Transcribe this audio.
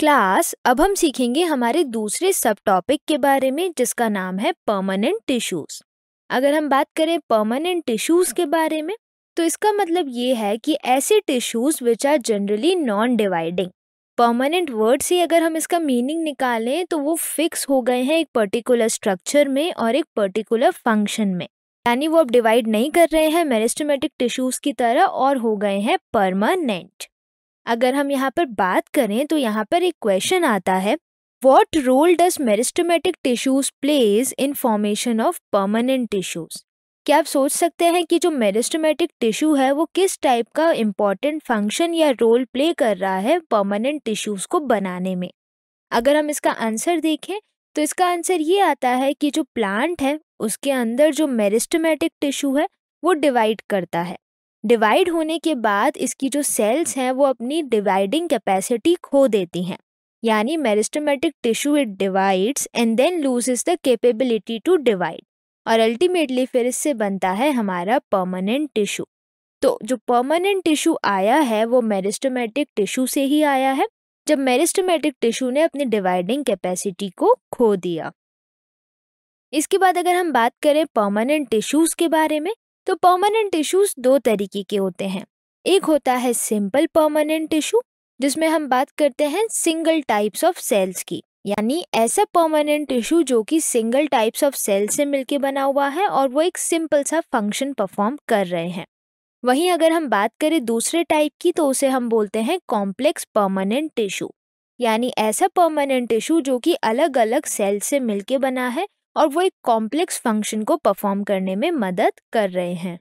Class अब हम सीखेंगे हमारे दूसरे सब टॉपिक के बारे में, जिसका नाम है परमानेंट टिश्यूज अगर हम बात करें परमानेंट टिश्यूज के बारे में तो इसका मतलब ये है कि ऐसे tissues which are generally non dividing permanent word से अगर हम इसका मीनिंग निकालें तो वो फिक्स हो गए हैं एक पर्टिकुलर स्ट्रक्चर में और एक पर्टिकुलर फ़ंक्शन में। यानी वो अब डिवाइड नहीं कर रहे हैं मेरिस्टमेटिक टिश्यूज की तरह और हो गए हैं परमानेंट अगर हम यहाँ पर बात करें तो यहाँ पर एक क्वेश्चन आता है what role does meristematic tissues plays in formation of permanent tissues क्या आप सोच सकते हैं कि जो मेरिस्टोमेटिक टिश्यू है, वो किस टाइप का इंपॉर्टेंट फ़ंक्शन या रोल प्ले कर रहा है परमानेंट टिश्यूज को बनाने में? अगर हम इसका आंसर देखें तो इसका आंसर ये आता है कि जो प्लांट है, उसके अंदर जो मेरिस्टोमेटिक टिश्यू है, वो डिवाइड करता है। डिवाइड होने के बाद इसकी जो सेल्स हैं, वो अपनी डिवाइडिंग कैपेसिटी खो देती हैं। यानी meristematic tissue it divides and then loses the capability to divide और अल्टीमेटली फिर इससे बनता है हमारा परमानेंट टिश्यू तो जो परमानेंट टिश्यू आया है, वो मेरिस्टमेटिक टिश्यू से ही आया है, जब मेरिस्टमेटिक टिश्यू ने अपनी डिवाइडिंग कैपेसिटी को खो दिया। इसके बाद अगर हम बात करें परमानेंट टिश्यूज के बारे में तो परमानेंट टिश्यूज दो तरीके के होते हैं। एक होता है सिंपल परमानेंट टिश्यू जिसमें हम बात करते हैं सिंगल टाइप्स ऑफ़ सेल्स की, यानी ऐसा परमानेंट टिश्यू जो कि सिंगल टाइप्स ऑफ़ सेल से मिलके बना हुआ है और वो एक सिंपल सा फ़ंक्शन परफॉर्म कर रहे हैं। वहीं अगर हम बात करें दूसरे टाइप की तो उसे हम बोलते हैं कॉम्प्लेक्स परमानेंट टिश्यू यानी ऐसा परमानेंट टिश्यू जो कि अलग अलग सेल से मिलके बना है और वो एक कॉम्प्लेक्स फ़ंक्शन को परफॉर्म करने में मदद कर रहे हैं।